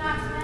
not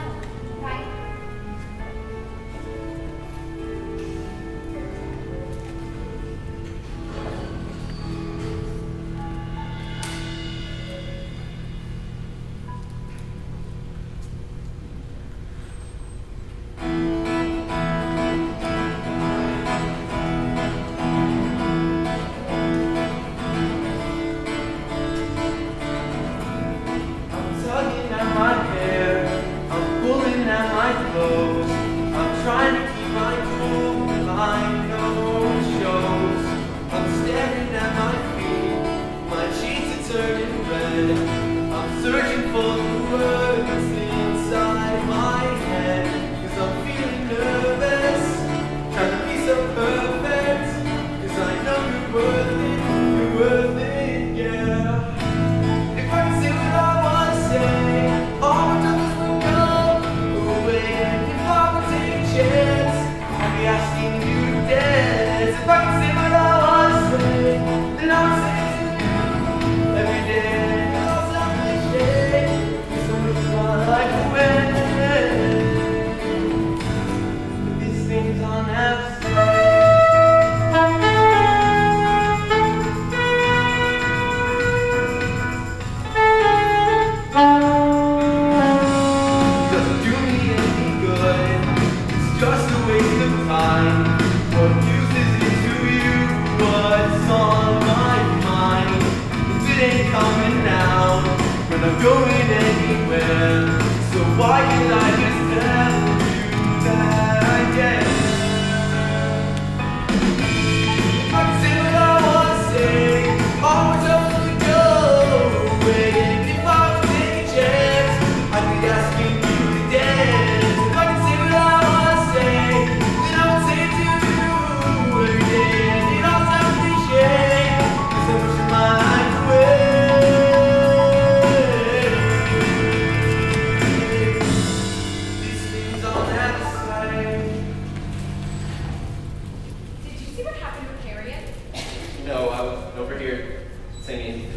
why can't I no, I was over here singing.